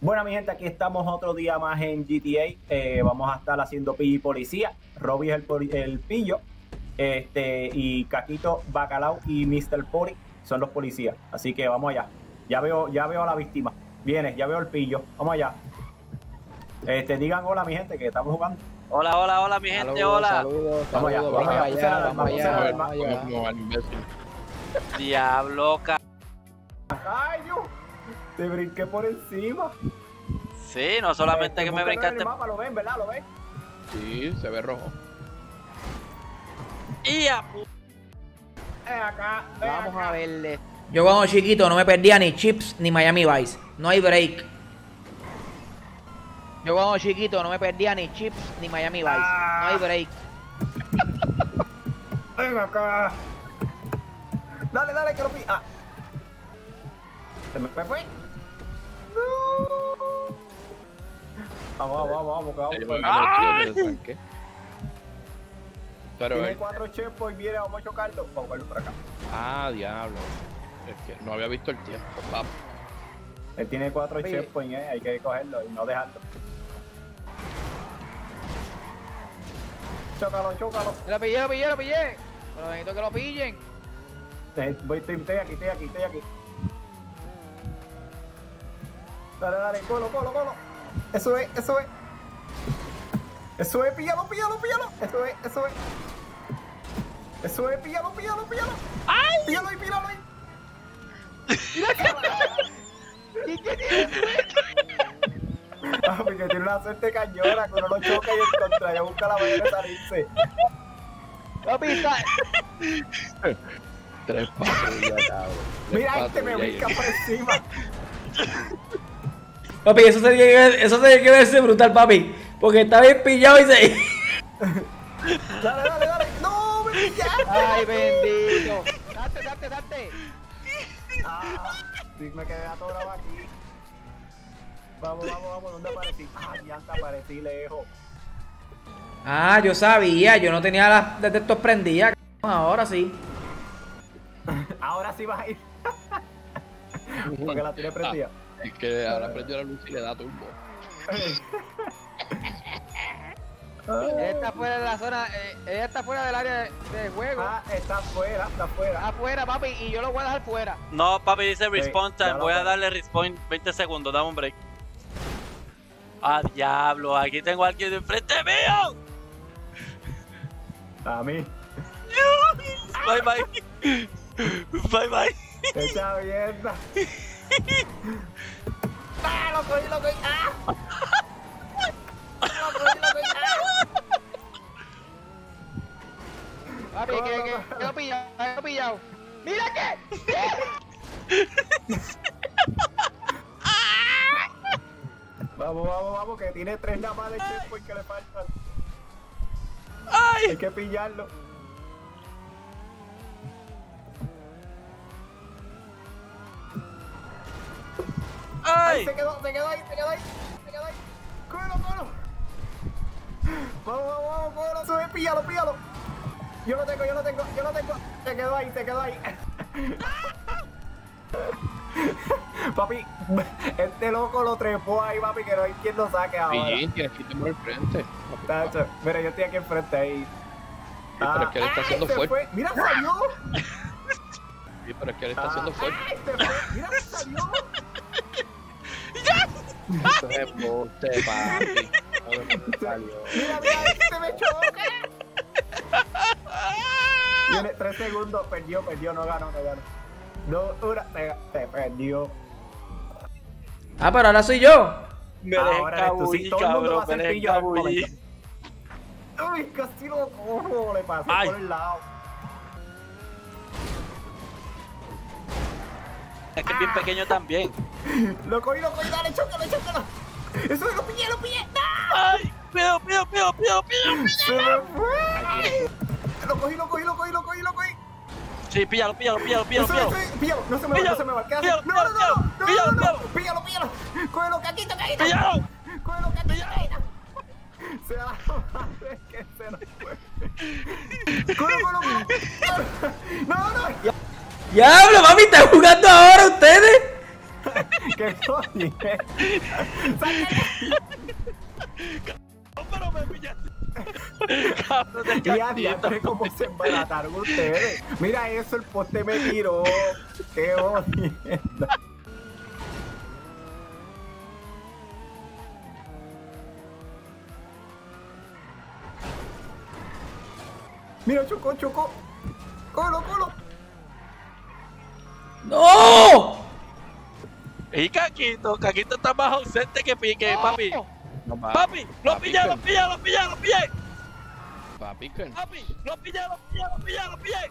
Bueno, mi gente, aquí estamos otro día más en GTA. Eh, vamos a estar haciendo pillo y policía. Robbie es el pillo. Este, y Caquito, Bacalao y Mr. Pori son los policías. Así que vamos allá. Ya veo, ya veo a la víctima. Viene, ya veo el pillo. Vamos allá. Este, digan hola, mi gente, que estamos jugando. Hola, hola, hola, mi gente, Saludos, hola. Saludos, Vamos allá, vamos allá, vamos allá, vamos allá, vamos allá. Diablo, ca... ¡Ay, Dios! Te brinqué por encima. Sí, no solamente Este, que me brincaste. el mapa, lo ven, ¿verdad? ¿Lo ven? Sí, se ve rojo. Y a acá, Vamos acá. a verle. Yo cuando chiquito no me perdía ni Chips ni Miami Vice. No hay break. Yo cuando chiquito no me perdía ni Chips ni Miami Vice. No hay break. Ven acá. Dale, dale, que lo pi... Ah. Se me fue. No. Vamos, vamos, vamos, vamos, que vamos. Pero Tiene él- cuatro checkpoints, viene, vamos a chocarlo. Vamos a chocarlo por acá. Ah, diablo. Es que no había visto el tiempo, papo. Él tiene cuatro Oye. checkpoints, eh. Hay que cogerlo y no dejarlo. Chócalo, chócalo. Lo pillé, lo pillé, lo pillé. Pero necesito que lo pillen. Voy, estoy, estoy aquí, estoy aquí, estoy aquí. Dale, dale, colo, colo, colo. Eso es, eso es. Eso es, píllalo, píllalo, píllalo. Eso es, eso es. Eso es, píllalo, píllalo, píllalo. ¡Ay! Píllalo y píllalo ahí. ¿Y qué tiene? Ah, porque tiene una suerte cañona, que uno lo choca y el contrario busca la manera de salirse. Papi, está. Tres cabrón. Tres Mira, este me brinca por encima. Papi, eso se tiene que ver, eso se tiene que verse brutal, papi. Porque está bien pillado y se. Dale, dale, dale. No, me pillaste. Ay, bendito. Date, date, date. Ah, sí, me quedé atorado aquí. Vamos, vamos, vamos, ¿dónde aparecí? Ah, ya te aparecí lejos. Ah, yo sabía, yo no tenía las detectores prendidas. Ahora sí. Ahora sí vas a ir. Porque la tiene prendida. Es que ahora prendió la luz y le da turbo. Ella está fuera de la zona. eh, ella está fuera del área de, de juego. Ah, está afuera, está afuera. Afuera, papi. Y yo lo voy a dejar fuera. No, papi dice respawn time. Voy a darle respawn 20 segundos. Dame un break. Ah, diablo. Aquí tengo a alguien de enfrente mío. A mí. Bye, bye. Bye, bye. Esa mierda. ¡Ah, lo cogí, lo cogí! ¡Ah! ¡Lo cogí, lo cogí! ¡Ah! Papi, que, que, que lo he pillado, que lo he pillado. ¡Mira qué! Vamos, vamos, vamos, que tiene tres nada más de checkpoint que le faltan. ¡Ay! Hay que pillarlo. Ahí ¡Ay! se quedó, se quedó ahí, se quedó ahí, se quedó ahí. ¡Cógelo, cógelo! Vamos, vamos, vamos, cógelo, sube, píllalo, píllalo. Yo lo tengo, yo lo tengo, yo lo tengo. Se quedó ahí, se quedó ahí. papi, este loco lo trepó ahí, papi, que no hay quien lo saque ahora. Pillín, tienes que irte por el frente. Tacho, Mira, yo estoy aquí enfrente ahí. pero es que él está ¡Ay, haciendo se fuerte. fue! ¡Mira, salió! Sí, pero es que él está haciendo Ah, fuerte. ¡Ay, se fue! ¡Mira, salió! Eso es embuste, papi. ¡Mira, mira, este me choca! Tiene tres segundos, perdió, perdió, no ganó, no ganó. Dos, una, se, se perdió. Ah, pero ahora soy yo. Me Ahora eres tú, sí, todo el mundo va a ser pillo. ¡Uy, casi lo cojo! Le pasé Ay. por el lado. Es que es bien pequeño también. Lo cogí, lo cogí, dale, chócalo, chócalo. Eso lo pillé, lo pillé. ¡No! ¡Ay! ¡Pido, pido, pido, pido, pido! Se me fue. Lo cogí, lo cogí, lo cogí, lo cogí, lo cogí. Sí, píllalo, píllalo, píllalo, píllalo, píllalo. no se me va, no se me va. ¿Qué píllalo, No, no, no, píllalo, no, píllalo, no, píllalo. no, píllalo. Cógelo, caquito, caquito. ¡Píllalo! Cógelo, caquito, caquito. Se va a que se nos fue. Cógelo, cógelo. No, no. ¡Diablo, mami! ¿Están jugando ahora ustedes? Que coño. No, pero me pillaste. Cabrón de Y a cantito. diantre cómo se embarataron ustedes. Mira eso, el poste me tiró. Qué jodienda. Mira, chocó, chocó. Colo, colo. ¡No! Y Caquito, Caquito está más ausente que, pi- que papi. No, pa- Papi, lo pillé, lo pillé, lo pillé, lo pillé. Papi, Papi, lo pillé, lo pillé, lo pillé, lo pillé.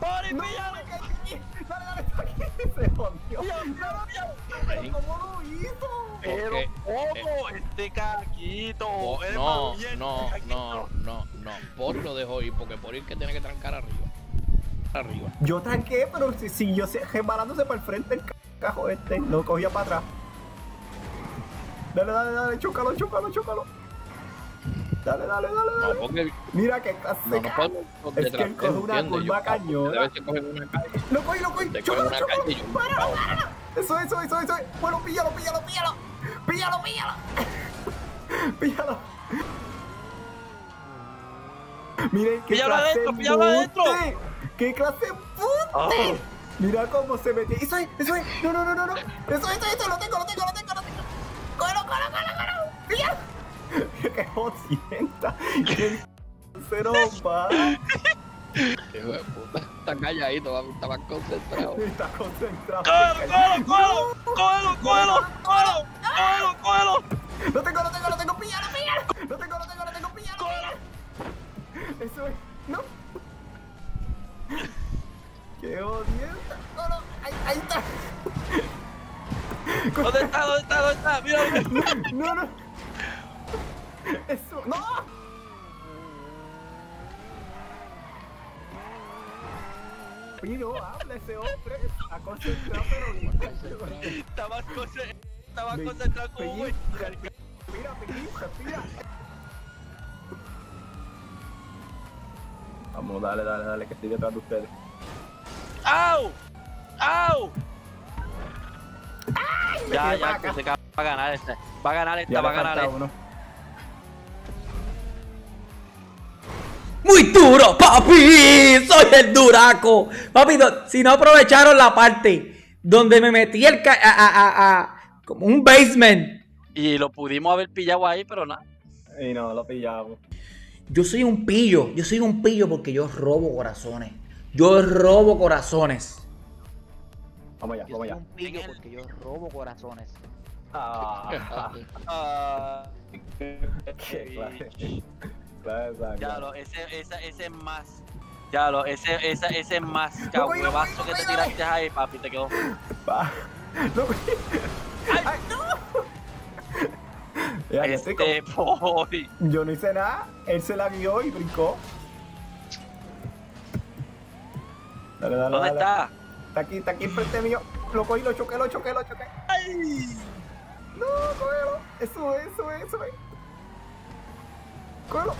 Pori, No, aquí. Se jodió. Pero ¿Cómo lo hizo? Pero, ¿cómo? Este Caquito. No, no, no, no, no. Por lo dejo ir, porque por ir que tiene que trancar arriba. Arriba. Yo tranqué, pero si, si yo se para el frente el ca- cajo este, lo cogía para atrás. Dale, dale, dale, chócalo, chócalo, chócalo. Dale, dale, dale, No, dale. porque Mira qué clase no, no podemos que él de coge una curva una calle, Lo cogí, lo cogí, y yo. Para, para. Eso, eso, eso, eso. Bueno, píllalo, píllalo, píllalo. Píllalo, píllalo. píllalo. Miren qué Píllalo clase adentro, píllalo adentro. ¡Qué clase Ah. embuste! Mira cómo se metió. Eso es, eso es. No, no, no, no, no. Eso, eso, eso. Lo tengo, lo tengo, lo tengo, lo tengo. Cógelo, cógelo, cógelo. Píllalo. Qué jodienda. Qué cero va. De puta, Está calladito, va- está más concentrado. Está concentrado. Cógelo, cógelo, cógelo, cógelo, cógelo, cógelo, cógelo. Lo tengo, lo tengo, lo tengo, píllalo, píllalo. Lo tengo, lo tengo, lo tengo, píllalo, píllalo. Eso es. No. Qué jodienda. No, no. Ahí, ahí está. ¿Dónde está? ¿Dónde está? ¿Dónde está? Mira, mira. No, no. Eso. No. Oye, no habla ese hombre. Está concentrado, pero. Está más conce- está más concentrado como. Mira, pellizca, respira. Vamos, dale, dale, dale, que estoy detrás de ustedes. ¡Au! ¡Au! Ya, ya, que se va a ganar este. Va a ganar esta, Ya va a ganar esta. uno. ¡Muy duro, papi! ¡Soy el duraco! Papi, no- si no aprovecharon la parte donde me metí el ca- a, a, a- a- como un basement. Y lo pudimos haber pillado ahí, pero nada. Y no, lo pillamos. Yo soy un pillo, yo soy un pillo porque yo robo corazones. Yo robo corazones. Vamos allá, Yo vamos soy allá. un pillo porque yo robo corazones. Ah, Ah, qué clase. Clase, ya lo, ese, esa, ese es más. Ya lo, ese, esa, ese es más cahuevazo cogí, que te tiraste ahí, papi, te quedó. Va. No, ¡Ay, no! Ya, Este, boy. como- yo no hice nada, él se la guió y brincó. Dale, dale, ¿Dónde dale. está? Está aquí, está aquí enfrente mío. Lo cogí, lo choqué, lo choqué, lo choqué. ¡Ay! No, cógelo. Eso es, eso es, eso es. Cógelo.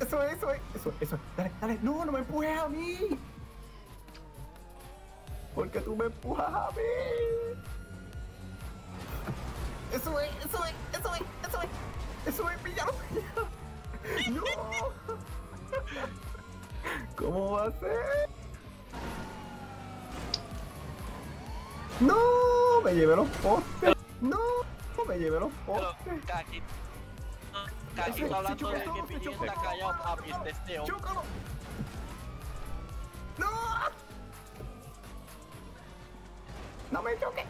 Eso es, eso es, eso es, eso es. Dale, dale. No, no me empujes a mí. Porque tú me empujas a mí. Eso es, eso es, eso es, eso es. Eso es, píllalo, píllalo. No. ¿Cómo va a ser? No, me llevé los postes. No, me llevé los postes. Está hablando de que está callado, papi, testeo. ¡Chócalo! ¡No! ¡No me choque!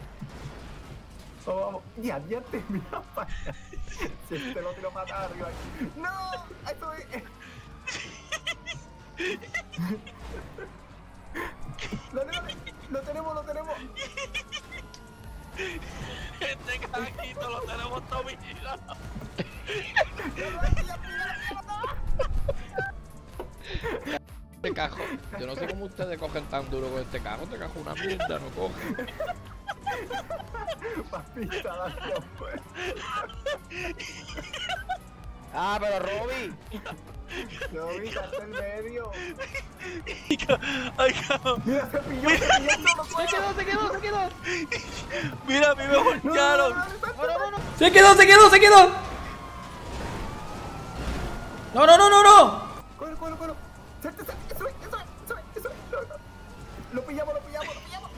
Oh, vamos. Ya, ya te mira para allá. Si este lo tiro para arriba. ¡No! ¡Eso es! Dale, dale. Lo tenemos, lo tenemos. Este caquito lo tenemos ya. este cajo. Yo no sé cómo ustedes cogen tan duro con este cajo. Este cajo una mierda, no coge. Papita, dale, pues. Ah, pero Robbie. No, mira, hasta el medio. Ay, cabrón. Mira, se pilló, se pilló, lo quedó, se quedó, se quedó. Mira, a mí me voltearon. No, no, no, no. Se quedó, se quedó, se quedó. No, no, no, no, no. Eso es. No, no. Lo pillamos, lo pillamos, lo pillamos.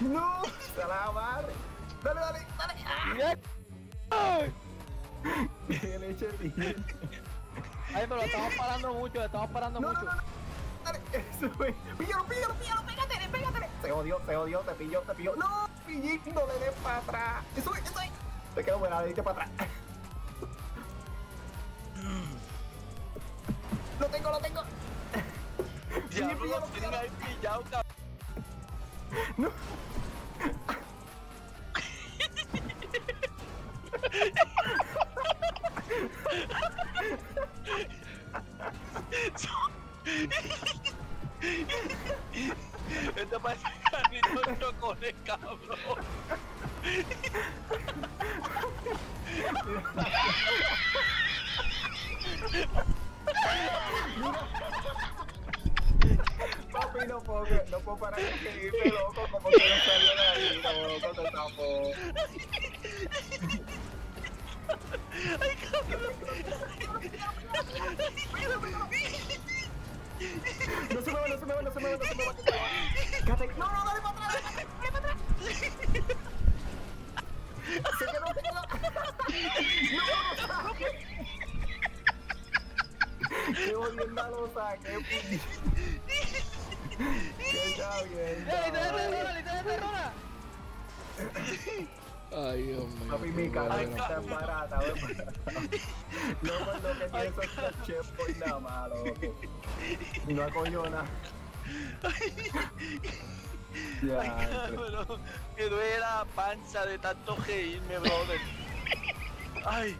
No, se la madre. Dale, dale, dale. Mira. Ay, que le eche bien. Ay, pero estamos parando mucho, estamos parando No, no, mucho. no, no. Eso es. Píllalo, píllalo, píllalo, pégatele, pégatele. Se odió, se odió, te pilló, te pilló. No, pillito, no le des para atrás. Eso es, eso es. Te quedó buena, le diste para atrás. Lo tengo, lo tengo. Lo ahí pillado, cabrón. Esto parece carrito de chocolate, cabrón. Papi, no puedo, no puedo parar de seguirme, loco, como que no salió de ahí, loco, te tapo. No se mueva, no se mueva, no se mueva, no se mueva, no se mueva. Quédate. No, no, dale para atrás, dale para atrás. Se quedó, se quedó. No, Qué está bien. ¡Eh, literal de Ay, Dios mío. Papi, mi cara está barata, wey. No, pues lo que tiene tres chefs por nada malo, loco. Y no ha cogido nada. Ya, Cabrón, me duele la panza de tanto reírme, brother. Ay,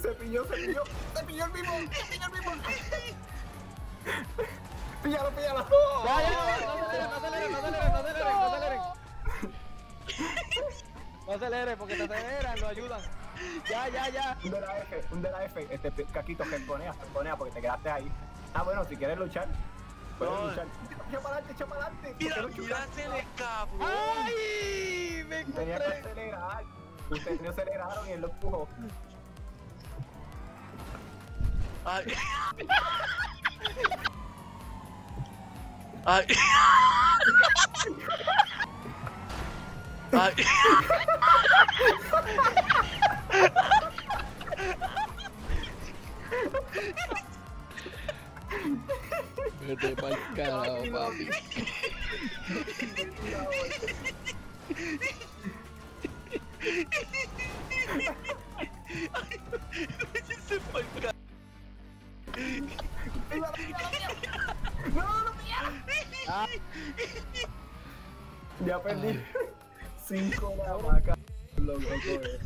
se pilló, se pilló, se pilló el mismo, se pilló el mismo. Píllalo, píllalo. Ya, ya, ya, no aceleren, no aceleren, no aceleren, no aceleren, no aceleren. No porque te aceleran, lo ayudan. Ya, ya, ya. Un de la F, un de la F, este caquito, gesponea, gesponea, porque te quedaste ahí. Ah, bueno, si quieres luchar, puedes No. luchar. Echa para adelante, echa para adelante. mira, ¿Por qué no mira, se le. ¡Ay! Me Tenía que encontré. acelerar. Ustedes no aceleraron y él lo empujó. Ay. Ay. Ay. Vete pa'l carajo, papi. Se fue el ca- Ah, Ya perdí. Cinco la vaca. Loco, joder.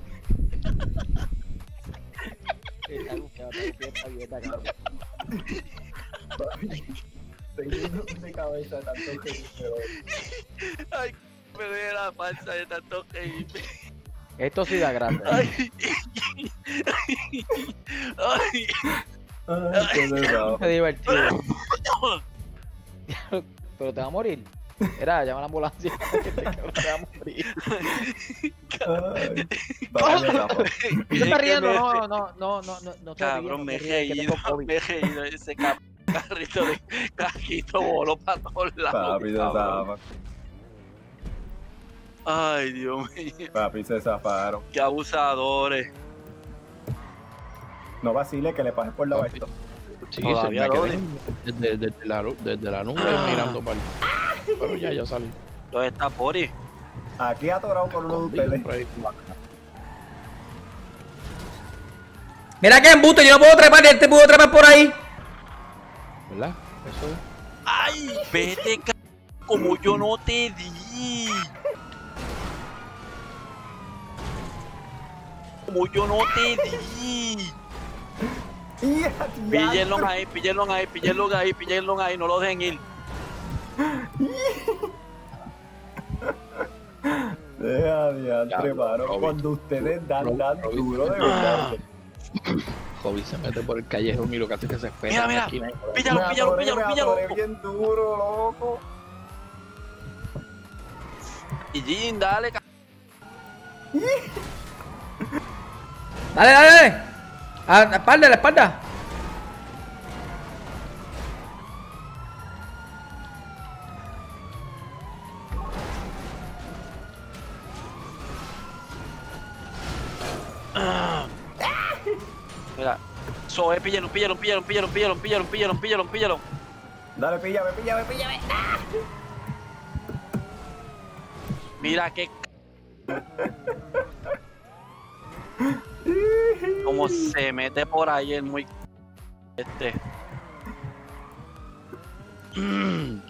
Está buscando, está dieta, cabrón. Tengo de cabeza tanto que pero Ay, me duele la panza de tanto reírme. Esto sí da grande. Ay. Ay. Ay, qué desgracia. Qué divertido. Pero te va a morir. Era, llama a la ambulancia. Cabrón te va a morir. Ay. Vale, vamos. ¿Tú te estás riendo? No, no, no, no, no, no Cabrón, no me he reído, me he reído. Ese carrito de cajito voló para todos lados. Papi se cabrón. zafa. Ay, Dios mío. Papi se zafaron. Qué abusadores. No vacile que le pases por la esto. Sí, Todavía se me quedé desde, desde la, desde la nube mirando para el... Pero ya, ya salí. ¿Dónde está Pori? Aquí atorado por uno de ustedes. Por ahí. Mira que embuste, yo no puedo trepar, este pudo trepar por ahí. ¿Verdad? Eso es. ¡Ay! Vete, ca- como yo no te di. Como yo no te di. ¡Ya, Píllenlo diantre! ahí, píllenlo ahí, píllenlo ahí, píllenlo ahí, no lo dejen ir. Deja, diantre, mano. Cuando ustedes dan, Robin, dan Robin. duro, de verdad. Hobby se mete por el callejón y lo que hace es que se espera. Mira, mira. Píllalo, píllalo, píllalo, píllalo. bien duro, loco. Y Jin, dale, Dale, dale, dale. A la espalda, a la espalda. Mira. Soe, píllalo, píllalo, píllalo, píllalo, píllalo, píllalo, píllalo, píllalo, píllalo. Dale, píllame, píllame, píllame. Mira qué. Como se mete por ahí el muy. Este.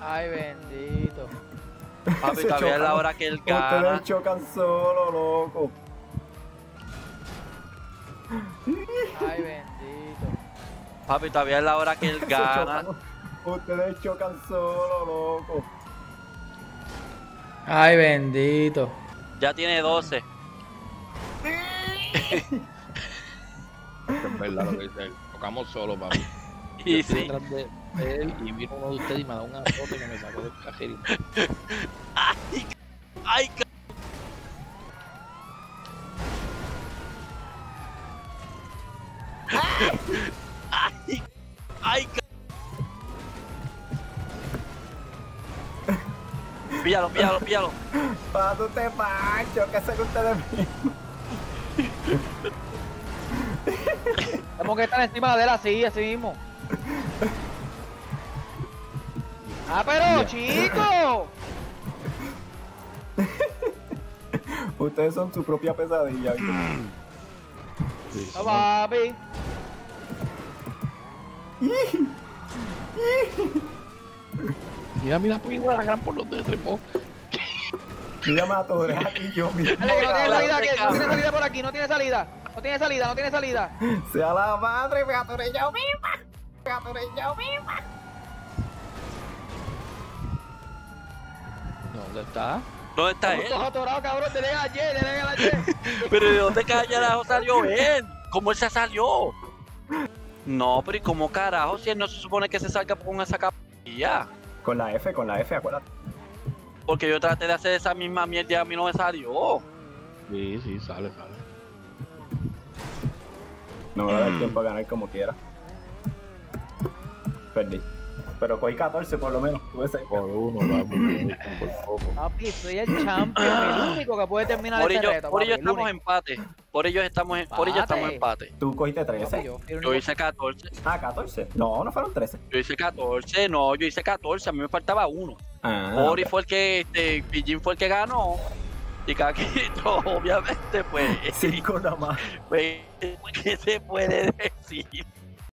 Ay, bendito. Papi, todavía es la hora que él gana. Ustedes chocan solo, loco. Ay, bendito. Papi, todavía es la hora que él gana. chocan. Ustedes chocan solo, loco. Ay, bendito. Ya tiene 12. Que dice. Tocamos solo, papi. Yo Y estoy sí. detrás de de él y vino uno de ustedes y me da una foto que me sacó del cajero. Ay, Ay, ay, ca- Píllalo, píllalo, píllalo. Para tú te pancho, que sé Tenemos que estar encima de él así, así mismo. Ah, pero, chico. Ustedes son su propia pesadilla. No, papi. Mira, mira, pues la gran por los de trepó. Mira, me atoré aquí yo mismo. Dale, que no tiene salida, que no tiene salida por aquí, no tiene salida. No tiene salida, no tiene salida. Sea la madre, me atoré yo misma. Me atoré yo misma. ¿Dónde está? ¿Dónde está él? Atorados, cabrón. Dele a dele a Ye. Pero ¿de dónde carajo salió él? ¿Cómo él se salió? No, pero ¿y cómo carajo si él no se supone que se salga con esa capilla? Con la F, con la F, acuérdate. Porque yo traté de hacer esa misma mierda y a mí no me salió. Sí, sí, sale, sale. No me va a dar tiempo a ganar como quiera. Perdí. Pero cogí 14 por lo menos. Tuve seis. Por uno, papi. Por poco. Papi, soy el champion, el único que puede terminar Por este ello, reto. por ello el estamos empate. Por ello estamos en, por ello estamos en empate. Tú cogiste Papi, 13. yo hice 14. Ah, 14. No, no fueron 13. Yo hice 14. No, yo hice 14. A mí me faltaba uno. Ah, Ori fue el que, este, Pillín fue el que ganó. Y Caquito, obviamente, pues, Cinco nada más. pues, ¿qué se puede decir?